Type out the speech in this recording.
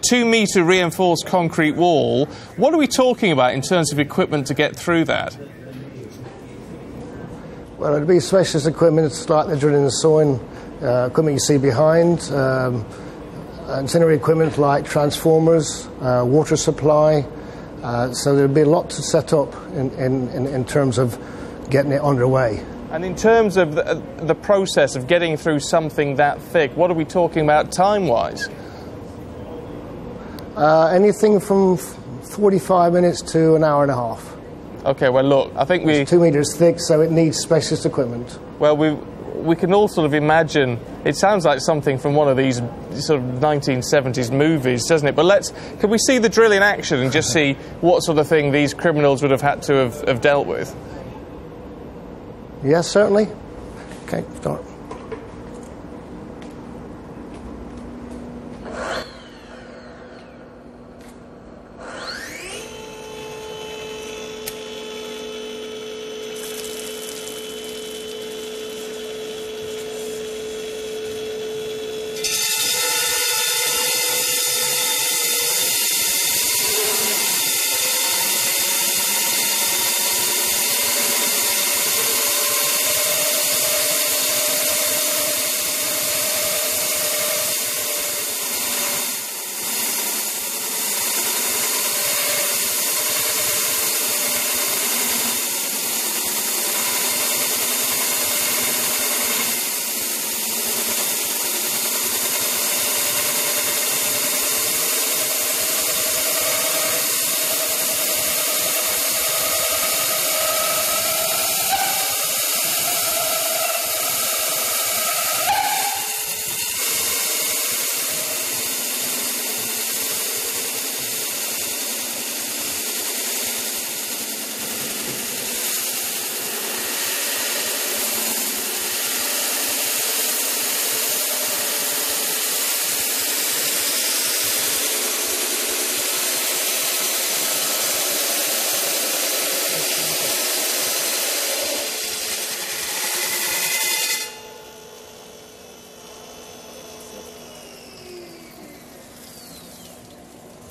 Two metre reinforced concrete wall. What are we talking about in terms of equipment to get through that? Well, it'd be specialist equipment it's like the drilling and sawing uh, equipment you see behind, um, ancillary equipment like transformers, uh, water supply. Uh, so there'd be a lot to set up in, in, in terms of getting it underway. And in terms of the, the process of getting through something that thick, what are we talking about time wise? Uh, anything from 45 minutes to an hour and a half. Okay, well, look, I think we. It's two meters thick, so it needs specialist equipment. Well, we we can all sort of imagine. It sounds like something from one of these sort of 1970s movies, doesn't it? But let's. Can we see the drill in action and just see what sort of thing these criminals would have had to have, have dealt with? Yes, certainly. Okay, start.